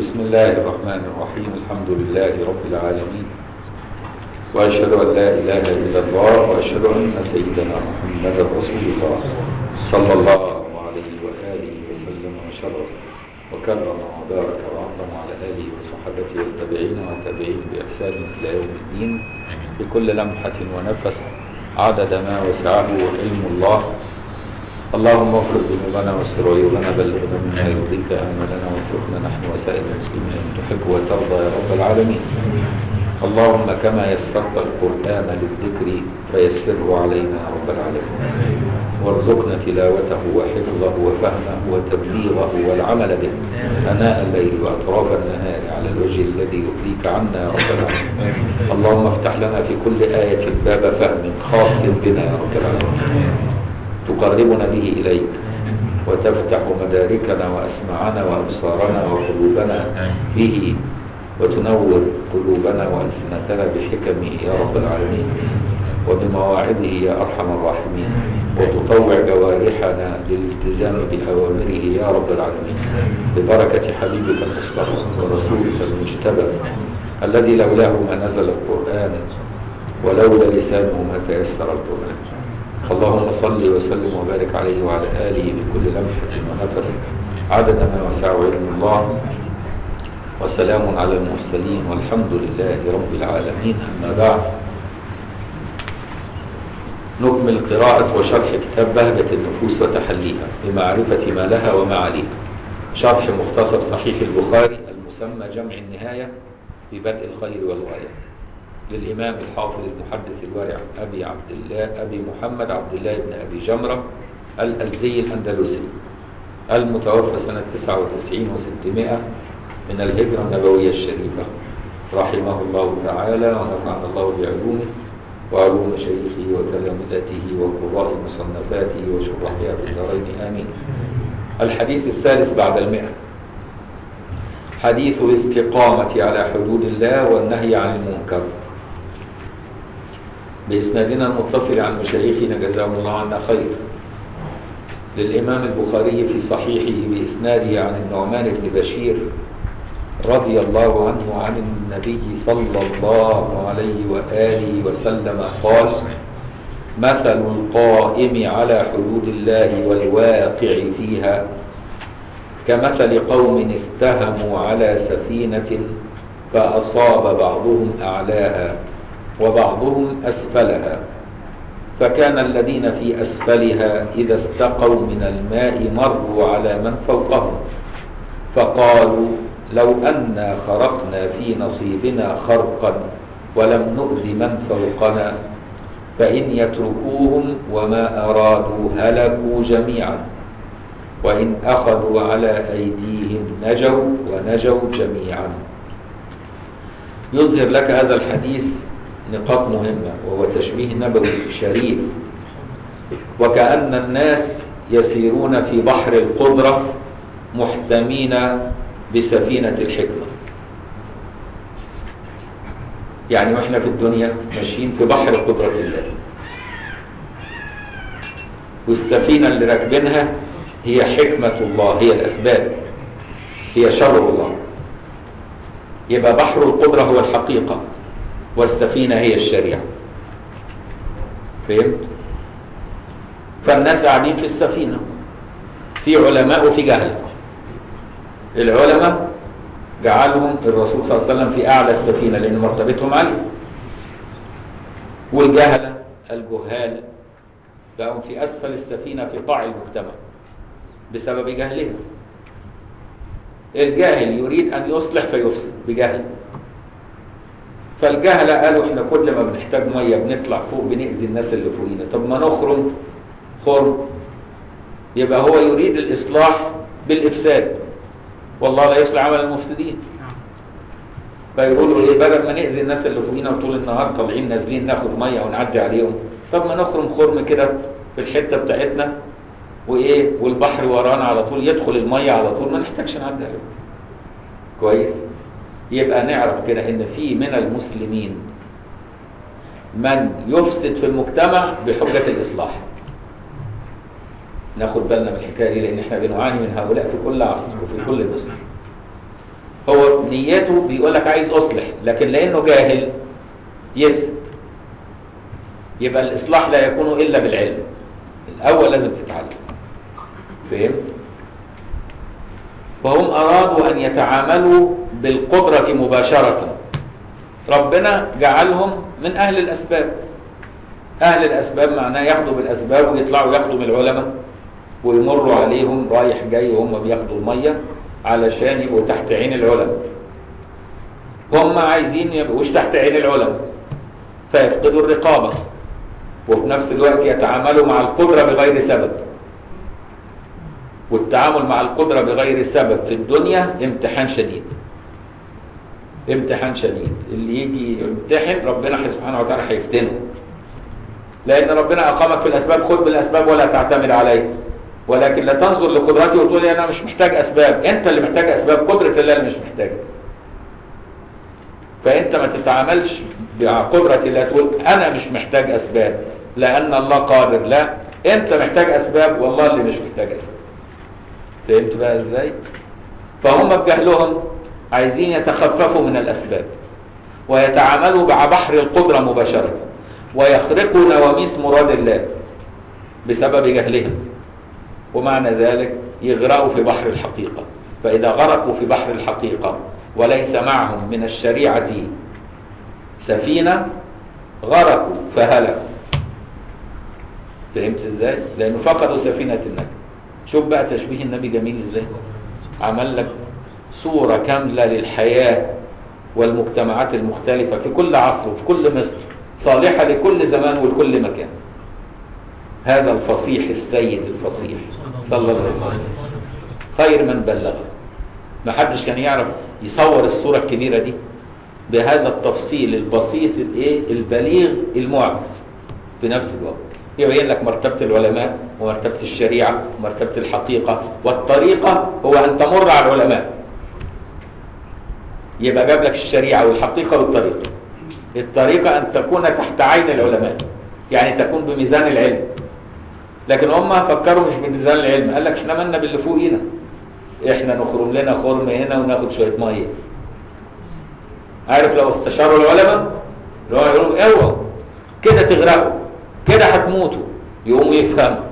بسم الله الرحمن الرحيم الحمد لله رب العالمين وأشهد أن لا إله إلا الله وأشهد أن سيدنا محمدا رسول الله صلى الله عليه وآله وسلم وشرف وكرم وبارك وعظم على آله وصحبه والتابعين والتابعين بإحسان إلى يوم الدين بكل لمحة ونفس عدد ما وسعه علم الله اللهم اغفر ذنوبنا واستر عيوبنا بلغنا مما يرضيك املنا واتركنا نحن وسائر المسلمين. ان تحب وترضى يا رب العالمين. اللهم كما يسرت القرآن للذكر فيسره علينا يا رب العالمين. وارزقنا تلاوته وحفظه وفهمه وتبليغه والعمل به. أناء الليل وأطراف النهار على الوجه الذي يرضيك عنا يا رب العالمين. اللهم افتح لنا في كل آية باب فهم خاص بنا يا رب العالمين. تقربنا به إليك وتفتح مداركنا وأسماعنا وأبصارنا وقلوبنا به وتنور قلوبنا وألسنتنا بحكمه يا رب العالمين وبمواعظه يا أرحم الراحمين وتطوع جوارحنا للالتزام بأوامره يا رب العالمين ببركة حبيبك المصطفى ورسولك المجتبى الذي لولاه ما نزل القرآن ولولا لسانه ما تيسر القرآن اللهم صل وسلم وبارك عليه وعلى آله بكل لمحة ونفس. عدد ما وسعه علم الله. وسلام على المرسلين والحمد لله رب العالمين. أما بعد. نكمل قراءة وشرح كتاب بهجة النفوس وتحليها بمعرفة ما لها وما عليها. شرح مختصر صحيح البخاري المسمى جمع النهاية في بدء الخير والغاية. للإمام الحافظ المحدث الورع أبي عبد الله أبي محمد عبد الله بن أبي جمرة الأزدي الأندلسي المتوفى سنة 99 و600 من الهجرة النبوية الشريفة. رحمه الله تعالى ونفعنا الله بعلومه وعلوم شيخه وتلامذته وقراء مصنفاته وشرحها في الدارين آمين. الحديث الثالث بعد المئة. حديث الاستقامة على حدود الله والنهي عن المنكر. بإسنادنا المتصل عن مشايخنا جزاهم الله عنا خير. للإمام البخاري في صحيحه بإسناده عن النعمان بن بشير رضي الله عنه عن النبي صلى الله عليه وآله وسلم قال مثل القائم على حدود الله والواقع فيها كمثل قوم استهموا على سفينة فأصاب بعضهم أعلاها وبعضهم أسفلها فكان الذين في أسفلها إذا استقوا من الماء مروا على من فوقهم فقالوا لو أنا خرقنا في نصيبنا خرقا ولم نؤذ من فوقنا فإن يتركوهم وما أرادوا هلكوا جميعا وإن أخذوا على أيديهم نجوا ونجوا جميعا. يظهر لك هذا الحديث نقاط مهمة وهو تشبيه نبوي شريف. وكأن الناس يسيرون في بحر القدرة محتمين بسفينة الحكمة. يعني وإحنا في الدنيا ماشيين في بحر قدرة الله. والسفينة اللي راكبينها هي حكمة الله هي الأسباب هي شر الله. يبقى بحر القدرة هو الحقيقة. والسفينة هي الشريعة. فهمت؟ فالناس قاعدين في السفينة. في علماء وفي جهل. العلماء جعلهم الرسول صلى الله عليه وسلم في أعلى السفينة لأن مرتبتهم عالية. والجهلة الجهال بقوا في أسفل السفينة في قاع المجتمع بسبب جهلهم. الجاهل يريد أن يصلح فيفسد بجهل. فالجهلة قالوا إحنا كل ما بنحتاج مية بنطلع فوق بنأذي الناس اللي فوقينا. طب ما نخرم خرم يبقى هو يريد الإصلاح بالإفساد. والله لا يصلح عمل المفسدين. فيقولوا إيه بدل ما نأذي الناس اللي فوقينا وطول النهار طالعين نازلين ناخد مية ونعدي عليهم طب ما نخرم خرم كده في الحتة بتاعتنا وإيه والبحر ورانا على طول يدخل المية على طول ما نحتاجش نعدي عليهم. كويس؟ يبقى نعرف كده إن في من المسلمين من يفسد في المجتمع بحجة الإصلاح. ناخد بالنا من الحكاية دي لأن إحنا بنعاني من هؤلاء في كل عصر وفي كل مصر هو نيته بيقول لك عايز أصلح لكن لأنه جاهل يفسد. يبقى الإصلاح لا يكون إلا بالعلم. الأول لازم تتعلم. فهمت؟ وهم أرادوا أن يتعاملوا بالقدرة مباشرة. ربنا جعلهم من أهل الأسباب. أهل الأسباب معناه ياخدوا بالأسباب ويطلعوا ياخدوا من العلماء ويمروا عليهم رايح جاي وهم بياخدوا المية علشان يبقوا تحت عين العلماء. هم عايزين يبقوش تحت عين العلماء فيفقدوا الرقابة وفي نفس الوقت يتعاملوا مع القدرة بغير سبب. والتعامل مع القدرة بغير سبب في الدنيا امتحان شديد. امتحان شديد. اللي يجي يمتحن ربنا سبحانه وتعالى هيفتنه لأن ربنا أقامك في الأسباب خذ بالأسباب ولا تعتمد عليه. ولكن لا تنظر لقدرتي وتقول أنا مش محتاج أسباب. أنت اللي محتاج أسباب قدرة الله اللي مش محتاجها فأنت ما تتعاملش بقدرة الله تقول أنا مش محتاج أسباب. لأن الله قادر. لا أنت محتاج أسباب والله اللي مش محتاج أسباب. فهمت بقى إزاي؟ فهم بجهلهم عايزين يتخففوا من الأسباب ويتعاملوا مع بحر القدرة مباشرة ويخرقوا نواميس مراد الله بسبب جهلهم. ومعنى ذلك يغرقوا في بحر الحقيقة. فإذا غرقوا في بحر الحقيقة وليس معهم من الشريعة سفينة غرقوا فهلكوا. فهمت إزاي؟ لأنه فقدوا سفينة النبي. شوف بقى تشبيه النبي جميل إزاي؟ عمل لك صورة كاملة للحياة والمجتمعات المختلفة في كل عصر وفي كل مصر صالحة لكل زمان ولكل مكان. هذا الفصيح السيد الفصيح صلى الله عليه وسلم. خير من بلغ ما حدش كان يعرف يصور الصورة الكبيرة دي بهذا التفصيل البسيط الايه البليغ المعجز في نفس الوقت. يبين لك مرتبة العلماء ومرتبة الشريعة ومرتبة الحقيقة والطريقة هو أن تمر على العلماء. يبقى جاب لك الشريعة والحقيقة والطريقة. الطريقة أن تكون تحت عين العلماء يعني تكون بميزان العلم. لكن هم فكروا مش بميزان العلم. قال لك إحنا مالنا باللي فوقينا. إحنا نخرم لنا خرم هنا وناخد شوية مية. عارف لو استشاروا العلماء؟ لو يقولوا اوعوا كده تغرقوا كده هتموتوا. يقوموا يفهموا.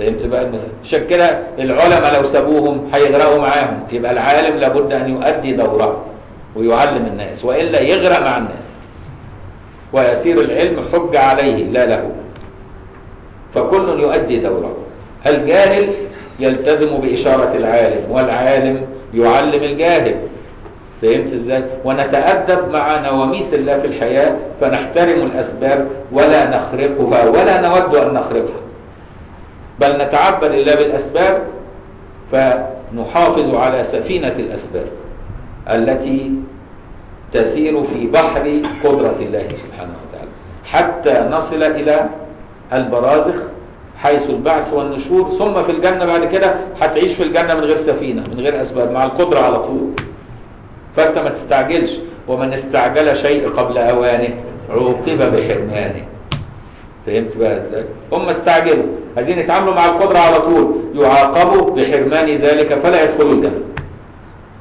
فهمت بقى المثال عشان كده العلماء لو سابوهم هيغرقوا معاهم. يبقى العالم لابد أن يؤدي دوره ويعلم الناس وإلا يغرق مع الناس. ويصير العلم حجه عليه لا له. فكل يؤدي دوره. الجاهل يلتزم بإشارة العالم والعالم يعلم الجاهل. فهمت إزاي؟ ونتأدب مع نواميس الله في الحياة فنحترم الأسباب ولا نخرقها ولا نود أن نخرقها. بل نتعبد الله بالأسباب فنحافظ على سفينة الأسباب التي تسير في بحر قدرة الله سبحانه وتعالى. حتى نصل إلى البرازخ حيث البعث والنشور ثم في الجنة بعد كده هتعيش في الجنة من غير سفينة من غير أسباب مع القدرة على طول. فأنت ما تستعجلش ومن استعجل شيء قبل أوانه عوقب بحرمانه. فهمت بقى إزاي؟ هم استعجلوا. عايزين يتعاملوا مع القدرة على طول. يعاقبوا بحرمان ذلك فلا يدخلوا الجنة.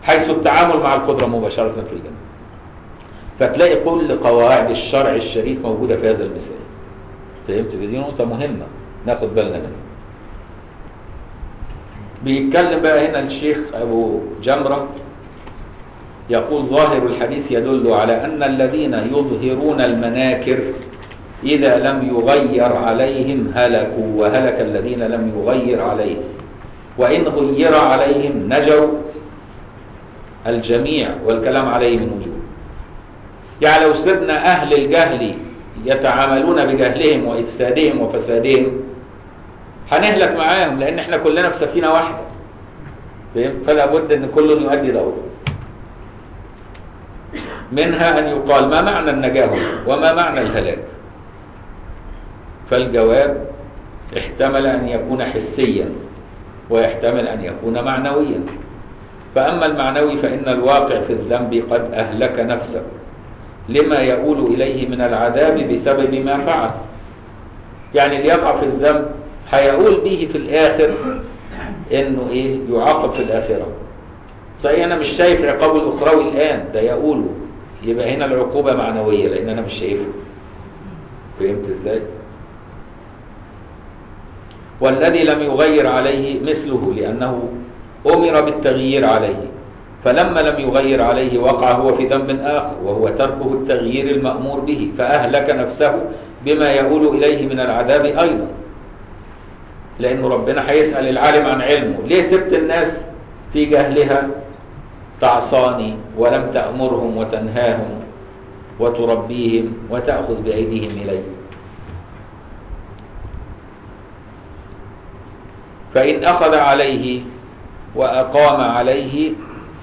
حيث التعامل مع القدرة مباشرة في الجنة. فتلاقي كل قواعد الشرع الشريف موجودة في هذا المثال. فهمت؟ دي نقطة مهمة. ناخد بالنا منها. بيتكلم بقى هنا الشيخ أبو جمرة يقول ظاهر الحديث يدل على أن الذين يظهرون المناكر إذا لم يغير عليهم هلكوا وهلك الذين لم يغير عليهم. وإن غير عليهم نجوا الجميع والكلام عليه من يعني لو سيبنا أهل الجهل يتعاملون بجهلهم وإفسادهم وفسادهم هنهلك معاهم لأن إحنا كلنا في سفينة واحدة؟ فلا بد أن كل يؤدي دوره منها أن يقال ما معنى النجاة وما معنى الهلاك؟ فالجواب احتمل أن يكون حسيا ويحتمل أن يكون معنويا. فأما المعنوي فإن الواقع في الذنب قد أهلك نفسه لما يؤول إليه من العذاب بسبب ما فعل. يعني اللي يقع في الذنب هيقول به في الآخر إنه إيه؟ يعاقب في الآخرة. صحيح أنا مش شايف عقابه الأخروي الآن ده يقوله يبقى هنا العقوبة معنوية لأن أنا مش شايفه. فهمت إزاي؟ والذي لم يغير عليه مثله لأنه أمر بالتغيير عليه. فلما لم يغير عليه وقع هو في ذنب آخر وهو تركه التغيير المأمور به فأهلك نفسه بما يؤول إليه من العذاب أيضا. لأنه ربنا هيسأل العالم عن علمه ليه سبت الناس في جهلها؟ تعصاني ولم تأمرهم وتنهاهم وتربيهم وتأخذ بأيديهم إليه فإن أخذ عليه وأقام عليه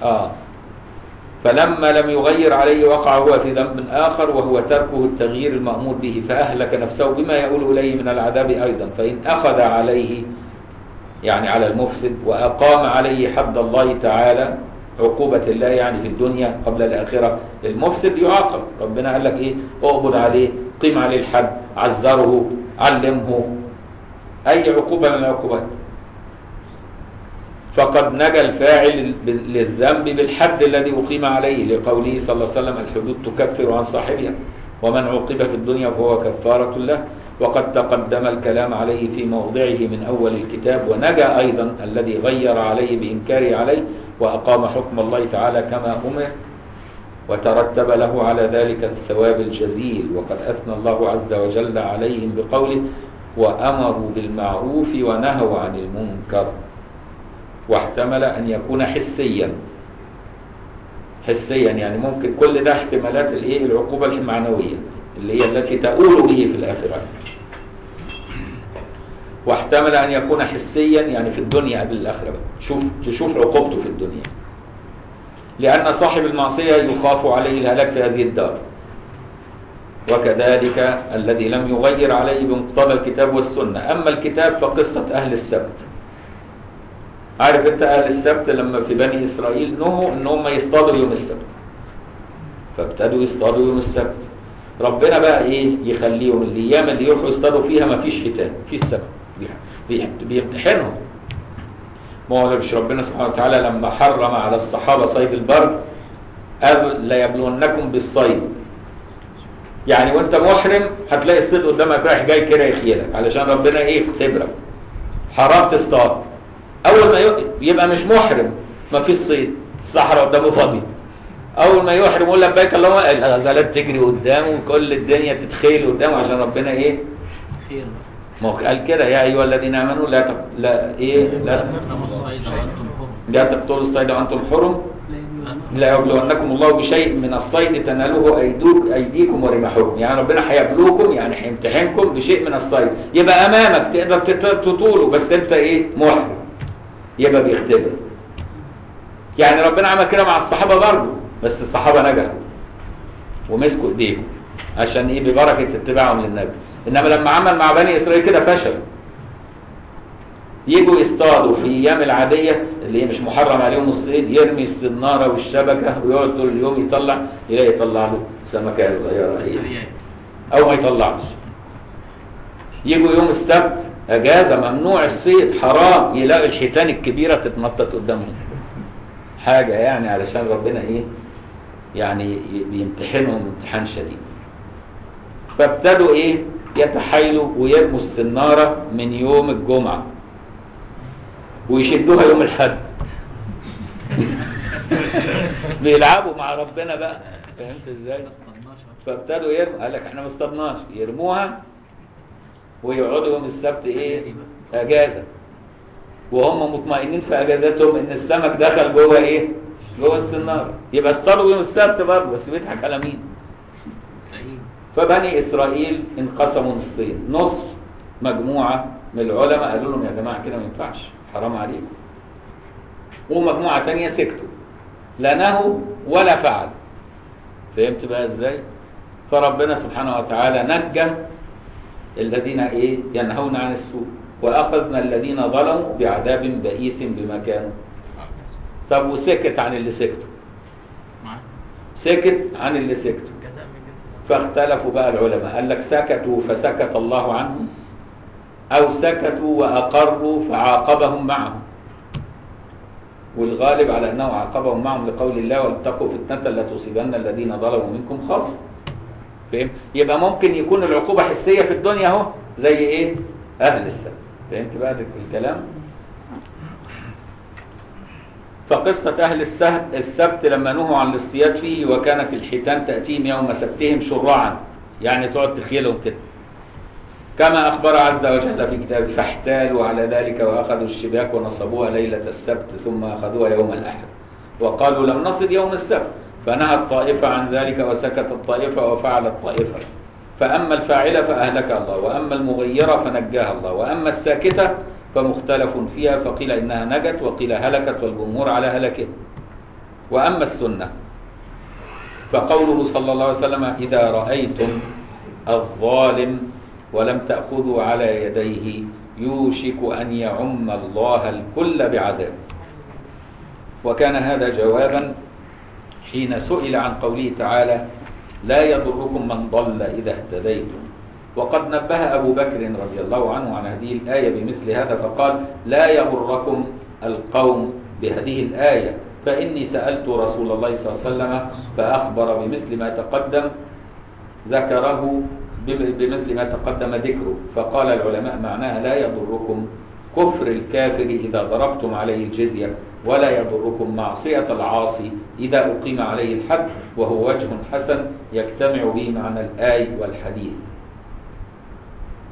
آه. فلما لم يغير عليه وقع هو في ذنب آخر وهو تركه التغيير المأمور به فأهلك نفسه بما يؤول إليه من العذاب أيضا. فإن أخذ عليه يعني على المفسد وأقام عليه حد الله تعالى عقوبة الله يعني في الدنيا قبل الآخرة المفسد يعاقب. ربنا قال لك إيه؟ اقبض عليه قيم عليه الحد عذره علمه. أي عقوبة من العقوبات؟ فقد نجا الفاعل للذنب بالحد الذي أقيم عليه لقوله صلى الله عليه وسلم الحدود تكفر عن صاحبها ومن عوقب في الدنيا فهو كفارة له. وقد تقدم الكلام عليه في موضعه من أول الكتاب ونجا أيضا الذي غير عليه بإنكاره عليه وأقام حكم الله تعالى كما أمر وترتب له على ذلك الثواب الجزيل. وقد أثنى الله عز وجل عليهم بقوله وأمروا بالمعروف ونهوا عن المنكر. واحتمل أن يكون حسيا. حسيا يعني ممكن كل ده احتمالات الايه العقوبة المعنوية اللي هي التي تؤول به في الآخرة. واحتمل أن يكون حسيا يعني في الدنيا قبل الآخرة. شوف تشوف عقوبته في الدنيا. لأن صاحب المعصية يخاف عليه الهلاك في هذه الدار. وكذلك الذي لم يغير عليه بمقتضى الكتاب والسنة. أما الكتاب فقصة أهل السبت. عارف أنت أهل السبت لما في بني إسرائيل نهوا إن هم يصطادوا يوم السبت. فابتدوا يصطادوا يوم السبت. ربنا بقى إيه يخليهم الأيام اللي يروحوا يصطادوا فيها ما فيش حيتان فيش سبت. بيمتحنهم. ما هو مش ربنا سبحانه وتعالى لما حرم على الصحابة صيد البر قال لا يبلونكم بالصيد. يعني وانت محرم هتلاقي الصيد قدامك رايح جاي كده يخيلك علشان ربنا إيه يختبرك حرام تصطاد. أول ما يبقى مش محرم. ما فيش صيد الصحراء قدامه فاضي. أول ما يحرم يقول لبيك اللهم الغزالات تجري قدامه وكل الدنيا تتخيل قدامه عشان ربنا إيه؟ خير. ما هو قال كده يا أيها الذين آمنوا لا تق... لا إيه؟ لا لا تقتلوا الصيد وأنتم حرم. لا يبلونكم الله بشيء من الصيد تنالوه ايدوك أيديكم ورماحكم. يعني ربنا هيبلوكم يعني هيمتحنكم بشيء من الصيد. يبقى أمامك تقدر تطوله بس أنت إيه؟ محرم. يبقى بيختبر. يعني ربنا عمل كده مع الصحابة برضه بس الصحابة نجحوا ومسكوا إيديهم عشان إيه؟ ببركة اتباعهم للنبي. إنما لما عمل مع بني إسرائيل كده فشل. يجوا يصطادوا في أيام العادية اللي هي مش محرم عليهم الصيد يرمي السناره والشبكه ويقعد طول اليوم يطلع يلاقي يطلع له سمكة صغيرة. سريان أو ما يطلعش. يجوا يوم السبت اجازه ممنوع الصيد حرام يلاقي الحيتان الكبيرة تتنطط قدامهم. حاجة يعني علشان ربنا إيه؟ يعني بيمتحنهم امتحان شديد. فابتدوا إيه؟ يتحايلوا ويرموا السنارة من يوم الجمعة. ويشدوها يوم الحد بيلعبوا مع ربنا بقى. فهمت إزاي؟ فابتدوا يرموا قال لك إحنا ما يرموها ويقعدوا يوم السبت إيه؟ أجازة. وهم مطمئنين في اجازتهم إن السمك دخل جوه إيه؟ جوه السناره يبقى اصطادوا يوم السبت برضه بس بيضحك على مين؟ فبني إسرائيل انقسموا نصين. نص مجموعة من العلماء قالوا لهم يا جماعة كده ما ينفعش حرام عليكم. ومجموعة تانية سكتوا. لا نهوا ولا فعلوا. فهمت بقى إزاي؟ فربنا سبحانه وتعالى نجى الذين إيه؟ ينهون عن السوء. وأخذنا الذين ظلموا بعذاب بئيس بما كانوا. طب وسكت عن اللي سكتوا سكت عن اللي سكتوا فاختلفوا بقى العلماء. قال لك سكتوا فسكت الله عنهم أو سكتوا وأقروا فعاقبهم معهم. والغالب على أنه عاقبهم معهم لقول الله واتقوا فتنة لا تصيبن الذين ظلموا منكم خاصة. فهم يبقى ممكن يكون العقوبة حسية في الدنيا اهو زي إيه؟ أهل السبت فهمت بقى الكلام؟ فقصة أهل السبت لما نهوا عن الاصطياد فيه وكانت الحيتان تأتيهم يوم سبتهم شرعا يعني تقعد تخيلهم كده. كما أخبر عز وجل في كتابه فاحتالوا على ذلك وأخذوا الشباك ونصبوها ليلة السبت ثم أخذوها يوم الأحد. وقالوا لم نصد يوم السبت. فنهى الطائفة عن ذلك وسكت الطائفة وفعل الطائفة. فأما الفاعلة فأهلكها الله وأما المغيرة فنجاها الله وأما الساكتة فمختلف فيها فقيل إنها نجت وقيل هلكت والجمهور على هلكها وأما السنة فقوله صلى الله عليه وسلم إذا رأيتم الظالم ولم تأخذوا على يديه يوشك أن يعم الله الكل بعذاب وكان هذا جوابا حين سئل عن قوله تعالى لا يضركم من ضل إذا اهتديتم. وقد نبه أبو بكر رضي الله عنه عن هذه الآية بمثل هذا فقال لا يغركم القوم بهذه الآية فإني سألت رسول الله صلى الله عليه وسلم فأخبر بمثل ما تقدم ذكره بمثل ما تقدم ذكره فقال العلماء معناها لا يضركم كفر الكافر إذا ضربتم عليه الجزية. ولا يضركم معصية العاصي إذا أقيم عليه الحد وهو وجه حسن يجتمع به معنى الآي والحديث.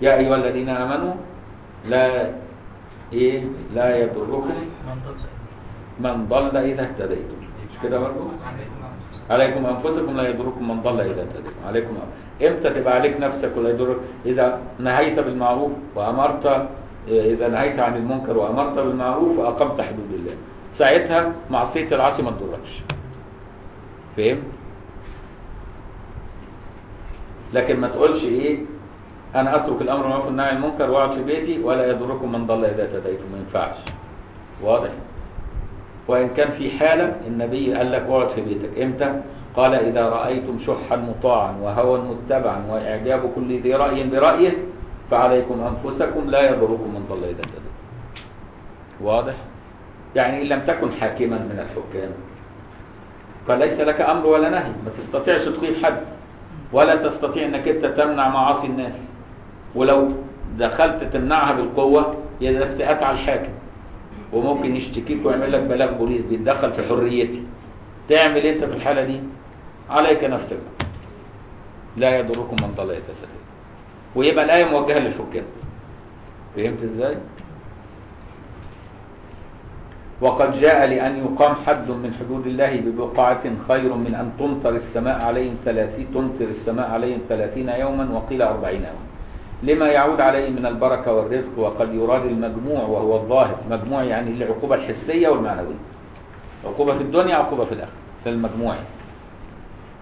يا أيها الذين آمنوا لا إيه؟ لا يضركم. من ضل إذا اهتديتم. مش كده برضه؟ عليكم أنفسكم لا يضركم من ضل إذا اهتديتم. عليكم. إمتى تبقى عليك نفسك ولا يضرك؟ إذا نهيت بالمعروف وأمرت إذا نهيت عن المنكر وأمرت بالمعروف وأقمت حدود الله. ساعتها معصية العاصي ما تضركش. فهم لكن ما تقولش إيه أنا أترك الأمر بالمعروف والنهي عن المنكر وأقعد في بيتي ولا يضركم من ضل إذا اهتديتم ما ينفعش. واضح؟ وإن كان في حالة النبي قال لك اقعد في بيتك. إمتى؟ قال إذا رأيتم شحا مطاعا وهوى متبعا وإعجاب كل ذي رأي برأيه فعليكم أنفسكم لا يضركم من ضل إذا اهتديتم. واضح؟ يعني إن لم تكن حاكما من الحكام. فليس لك أمر ولا نهي ما تستطيعش تقيم حد. ولا تستطيع أنك أنت تمنع معاصي الناس. ولو دخلت تمنعها بالقوة يبقى افتئات على الحاكم. وممكن يشتكيك ويعمل لك بلاغ بوليس بيتدخل في حريتي. تعمل أنت في الحالة دي. عليك نفسك. لا يضركم من ضل يتفادى ويبقى الآية موجهة للحكام. فهمت إزاي؟ وقد جاء لأن يقام حد من حدود الله ببقعة خير من أن تمطر السماء عليهم ثلاثين تمطر السماء عليهم ثلاثين يوما وقيل أربعين يوما. لما يعود عليه من البركة والرزق وقد يراد المجموع وهو الظاهر. مجموع يعني العقوبة الحسية والمعنوية. عقوبة في الدنيا عقوبة في الآخرة في المجموع.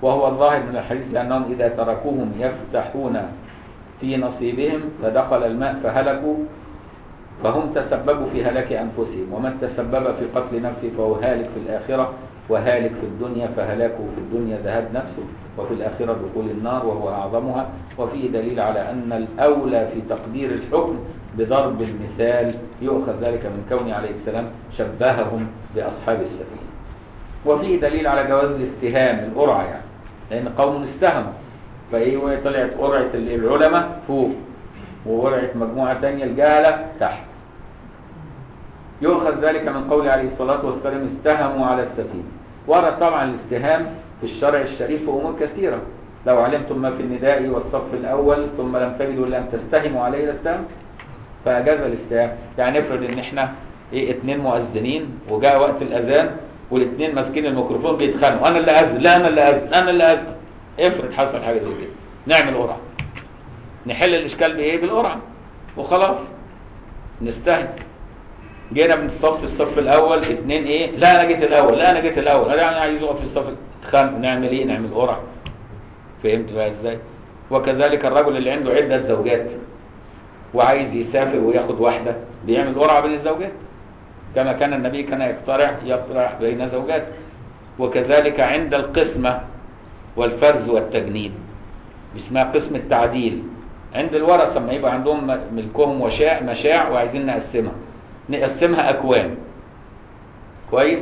وهو الظاهر من الحديث لأنهم إذا تركوهم يفتحون في نصيبهم فدخل الماء فهلكوا. فهم تسببوا في هلاك أنفسهم ومن تسبب في قتل نفسه فهو هالك في الآخرة وهالك في الدنيا فهلاكه في الدنيا ذهاب نفسه وفي الآخرة دخول النار وهو أعظمها. وفيه دليل على أن الأولى في تقدير الحكم بضرب المثال يؤخذ ذلك من كون عليه السلام شبههم بأصحاب السفينة وفيه دليل على جواز الاستهام القرعة يعني لأن قوم استهموا. فإيه طلعت قرعة العلماء فوق وقرعة مجموعة تانية الجهلة تحت. يؤخذ ذلك من قول عليه الصلاة والسلام استهموا على السفينة. ورد طبعا الاستهام في الشرع الشريف في أمور كثيرة. لو علمتم ما في النداء والصف الأول ثم لم تجدوا لم تستهموا عليه لاستهموا فأجاز الاستهام. يعني افرض إن إحنا إيه اتنين مؤذنين وجاء وقت الأذان والاثنين ماسكين الميكروفون بيتخانقوا. أنا اللي أذن لا أنا اللي أذن أنا اللي أذن. افرض حصل حاجة زي كده. نعمل قرعة. نحل الإشكال بإيه؟ بالقرعة. وخلاص. نستهين جينا من الصف الأول اثنين إيه؟ لا أنا جيت الأول لا أنا جيت الأول. أنا عايز اقف في الصف اتخانقوا نعمل إيه؟ نعمل قرعة. فهمت بقى إزاي؟ وكذلك الرجل اللي عنده عدة زوجات وعايز يسافر وياخد واحدة بيعمل قرعة بين الزوجات. كما كان النبي كان يقترح يقترح بين زوجات. وكذلك عند القسمة والفرز والتجنيد اسمها قسم التعديل. عند الورثة لما يبقى عندهم ملكهم وشاع مشاع وعايزين نقسمها. نقسمها اكوام كويس؟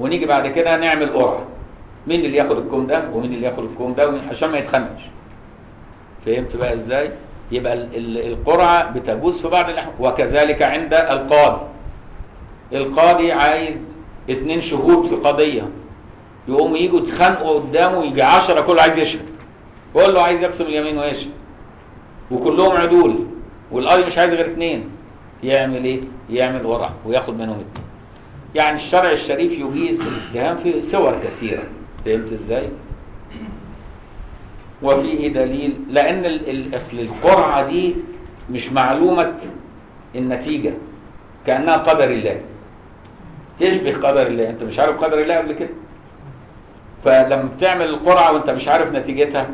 ونيجي بعد كده نعمل قرعة. مين اللي ياخد الكوم ده ومين اللي ياخد الكوم ده ومين؟ عشان ما يتخانقش فهمت بقى إزاي؟ يبقى ال- ال- القرعة بتجوز في بعض الأحوال. وكذلك عند القاضي. القاضي عايز اتنين شهود في قضية. يقوموا يجوا يتخانقوا قدامه يجي عشرة كله عايز يشهد كله عايز يقسم اليمين ويشهد وكلهم عدول. والقاضي مش عايز غير اتنين. يعمل إيه؟ يعمل قرعه وياخد منهم اتنين. يعني الشرع الشريف يجيز الاستهام في صور كثيرة. فهمت إزاي؟ وفيه دليل لأن ال- ال- أصل القرعة دي مش معلومة النتيجة كأنها قدر الله. تشبه قدر الله؟ أنت مش عارف قدر الله قبل كده. فلما بتعمل القرعة وأنت مش عارف نتيجتها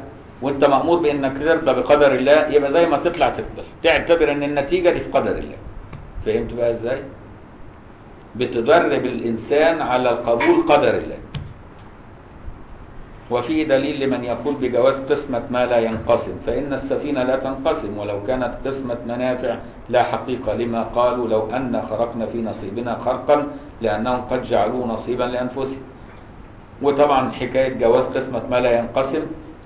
وأنت مأمور بإنك ترضى بقدر الله يبقى زي ما تطلع تفضل تعتبر إن النتيجة دي في قدر الله. فهمت بقى إزاي؟ بتدرب الإنسان على قبول قدر الله. وفيه دليل لمن يقول بجواز قسمة ما لا ينقسم فإن السفينة لا تنقسم ولو كانت قسمة منافع لا حقيقة لما قالوا لو أن خرقنا في نصيبنا خرقا لأنهم قد جعلوه نصيبا لأنفسهم. وطبعا حكاية جواز قسمة ما لا ينقسم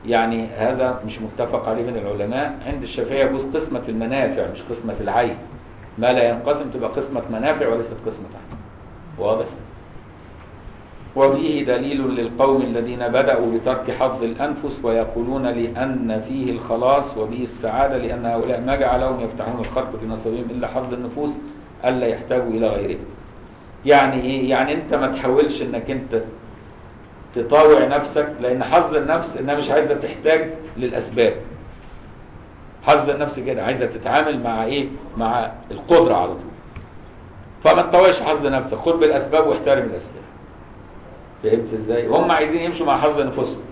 يعني هذا مش متفق عليه من العلماء عند الشافعية يجوز قسمة المنافع مش قسمة العين. ما لا ينقسم تبقى قسمة منافع وليست قسمة عين واضح؟ وفيه دليل للقوم الذين بدأوا بترك حظ الأنفس ويقولون لأن فيه الخلاص وبه السعادة لأن هؤلاء ما جعلهم يفتحون الخلق في نصيبهم إلا حظ النفوس ألا يحتاجوا إلى غيره يعني إيه؟ يعني أنت ما تحاولش إنك أنت تطاوع نفسك لأن حظ النفس إنها مش عايزة تحتاج للأسباب حظ النفس كده عايزة تتعامل مع إيه؟ مع القدرة على طول فما تطاوعش حظ نفسك خد بالأسباب واحترم الأسباب فهمت إزاي؟ هم عايزين يمشوا مع حظ نفوسهم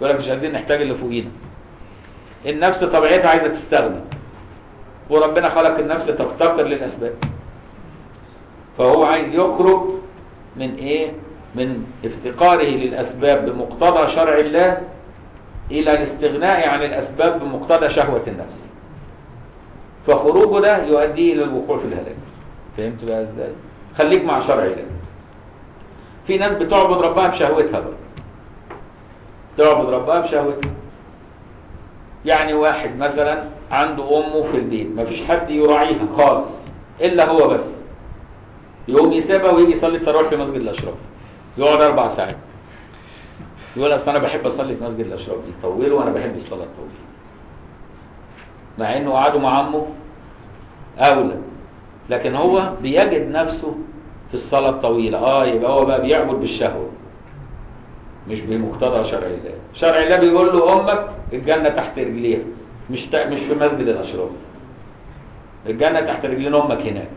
يقول لك مش عايزين نحتاج اللي فوقينا النفس طبيعتها عايزة تستغني وربنا خلق النفس تفتقر للأسباب فهو عايز يخرج من إيه؟ من افتقاره للأسباب بمقتضى شرع الله إلى الاستغناء عن الأسباب بمقتضى شهوة النفس. فخروجه ده يؤدي إلى الوقوع في الهلاك. فهمت بقى إزاي؟ خليك مع شرع الله. في ناس بتعبد ربها بشهوتها بقى. تعبد ربها بشهوتها. يعني واحد مثلا عنده أمه في البيت مفيش حد يراعيها خالص إلا هو بس. يقوم يسيبها ويجي يصلي التراويح في مسجد الأشراف. يقعد أربع ساعات. يقول أصل أنا بحب أصلي في مسجد الاشراف يطوله وأنا بحب الصلاة الطويلة. مع إنه قعده مع امه أولى. لكن هو بيجد نفسه في الصلاة الطويلة. آه يبقى هو بقى بيعبد بالشهوة. مش بمقتضى شرع الله. شرع الله بيقول له أمك الجنة تحت رجليها. مش. مش في مسجد الاشراف الجنة تحت رجلين أمك هناك.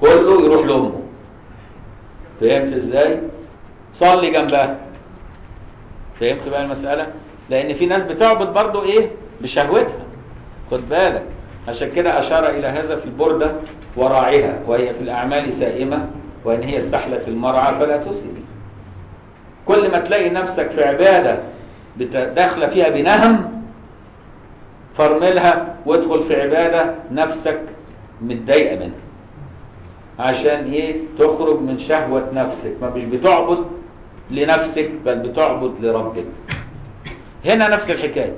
كله يروح لأمه. فهمت إزاي؟ صلي جنبها. فهمت بقى المسألة؟ لأن في ناس بتعبد برضو إيه؟ بشهوتها. خد بالك. عشان كده أشار إلى هذا في البردة وراعها وهي في الأعمال سائمة وإن هي استحلت المرعى فلا تسلم كل ما تلاقي نفسك في عبادة داخلة فيها بنهم فرملها وادخل في عبادة نفسك متضايقة منها. عشان إيه؟ تخرج من شهوة نفسك. ما مش بتعبد لنفسك بل بتعبد لربك. هنا نفس الحكاية.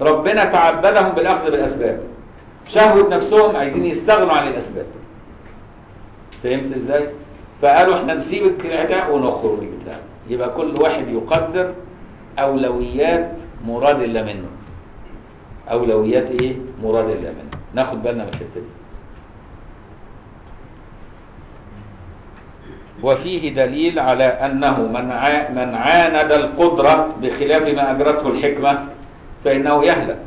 ربنا تعبدهم بالأخذ بالأسباب. شهوة نفسهم عايزين يستغنوا عن الأسباب. فهمت إزاي؟ فقالوا إحنا نسيب الاداء ونخرج بتاع يبقى كل واحد يقدر أولويات مراد الله منه. أولويات إيه؟ مراد الله منه. ناخد بالنا من الحتة دي. وفيه دليل على أنه من من عاند القدرة بخلاف ما أجرته الحكمة فإنه يهلك.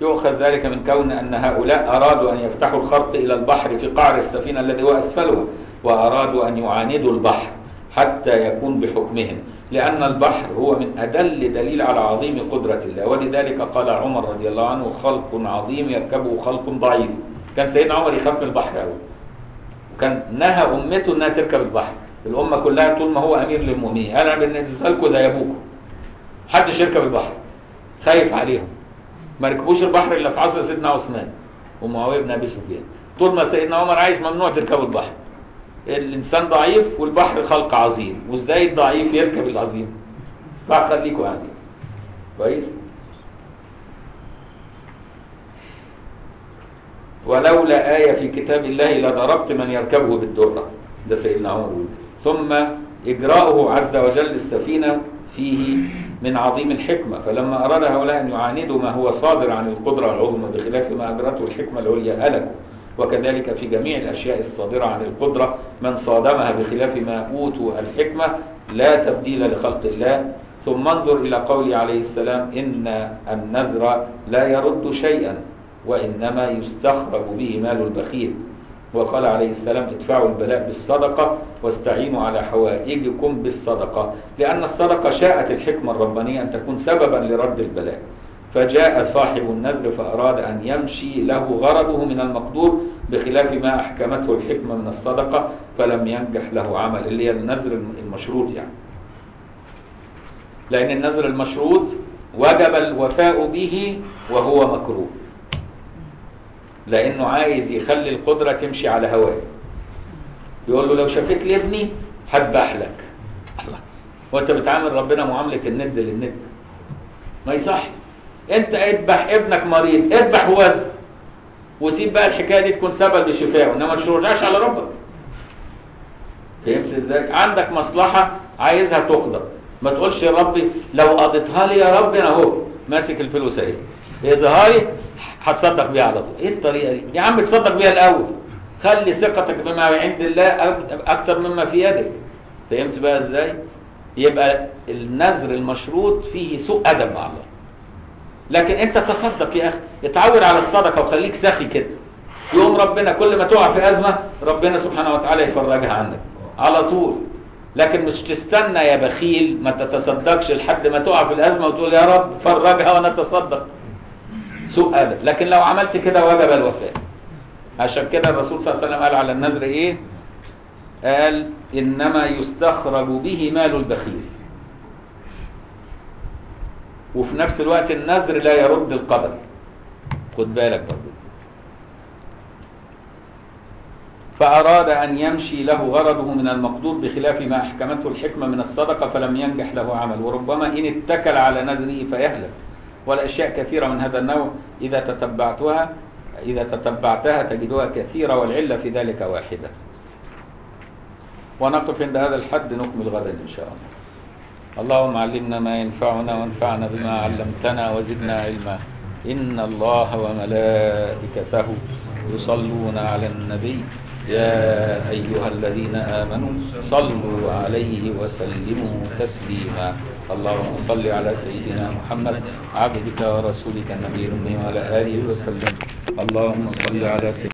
يؤخذ ذلك من كون أن هؤلاء أرادوا أن يفتحوا الخرق إلى البحر في قعر السفينة الذي هو أسفلها وأرادوا أن يعاندوا البحر حتى يكون بحكمهم لأن البحر هو من أدل دليل على عظيم قدرة الله. ولذلك قال عمر رضي الله عنه خلق عظيم يركبه خلق ضعيف. كان سيدنا عمر يخاف من البحر أوي. وكان نهى أمته أنها تركب البحر. الأمة كلها طول ما هو أمير للمؤمنين. أنا بالنسبة لكم زي أبوكم. حدش يركب البحر. خايف عليهم. ما ركبوش البحر إلا في عصر سيدنا عثمان ومعاوية بن أبي سفيان. طول ما سيدنا عمر عايش ممنوع تركبوا البحر. الإنسان ضعيف والبحر خلق عظيم. وإزاي الضعيف يركب العظيم؟ بقى خليكوا قاعدين. كويس؟ ولولا آية في كتاب الله لضربت من يركبه بالدرة. ده سيدنا عمر. بيقول. ثم إجراؤه عز وجل السفينة فيه من عظيم الحكمة. فلما أراد هؤلاء أن يعاندوا ما هو صادر عن القدرة العظمى بخلاف ما أجرته الحكمة العليا هلكوا. وكذلك في جميع الأشياء الصادرة عن القدرة من صادمها بخلاف ما أوتوا الحكمة لا تبديل لخلق الله. ثم انظر إلى قوله عليه السلام إن النذر لا يرد شيئا وإنما يستخرج به مال البخيل. وقال عليه السلام ادفعوا البلاء بالصدقة واستعينوا على حوائجكم بالصدقة لأن الصدقة شاءت الحكمة الربانية أن تكون سببا لرد البلاء. فجاء صاحب النذر فأراد أن يمشي له غرضه من المقدور بخلاف ما أحكمته الحكمة من الصدقة فلم ينجح له عمل اللي هي النذر المشروط يعني. لأن النذر المشروط وجب الوفاء به وهو مكروه. لأنه عايز يخلي القدرة تمشي على هواه. يقول له لو شافت لي ابني هذبح لك الله. وأنت بتعامل ربنا معاملة الند للند. ما يصح. أنت اذبح ابنك مريض اذبح وزن. وسيب بقى الحكاية دي تكون سبب لشفائه إنما ما تشرجعش على ربك. فهمت إزاي؟ عندك مصلحة عايزها تقضى ما تقولش يا ربي لو قضيتها لي يا ربي أنا أهو ماسك الفلوس أهي. اقضيها لي هتصدق بيها على طول. إيه الطريقة دي؟ يا عم تصدق بيها الأول. خلي ثقتك بما عند الله أكتر مما في يدك. فهمت بقى إزاي؟ يبقى النذر المشروط فيه سوء أدب مع الله. لكن أنت تصدق يا أخي. اتعود على الصدقة وخليك سخي كده. يوم ربنا كل ما تقع في أزمة ربنا سبحانه وتعالى يفرجها عنك. على طول. لكن مش تستنى يا بخيل ما تتصدقش لحد ما تقع في الأزمة وتقول يا رب فرجها وأنا اتصدق سوء ادب لكن لو عملت كده وجب الوفاء. عشان كده الرسول صلى الله عليه وسلم قال على النذر إيه؟ قال إنما يستخرج به مال البخيل. وفي نفس الوقت النذر لا يرد القدر خد بالك برضه فأراد أن يمشي له غرضه من المقدور بخلاف ما أحكمته الحكمة من الصدقة فلم ينجح له عمل. وربما إن اتكل على نذره فيهلك. والأشياء كثيرة من هذا النوع إذا تتبعتها إذا تتبعتها تجدها كثيرة والعلة في ذلك واحدة. ونقف عند هذا الحد نكمل غدا إن شاء الله. اللهم علمنا ما ينفعنا وانفعنا بما علمتنا وزدنا علما. إن الله وملائكته يصلون على النبي. يا أيها الذين آمنوا صلوا عليه وسلموا تسليما. اللهم صل على سيدنا محمد عبدك ورسولك النبي الأمي وعلى آله وسلم. اللهم صل على سيدنا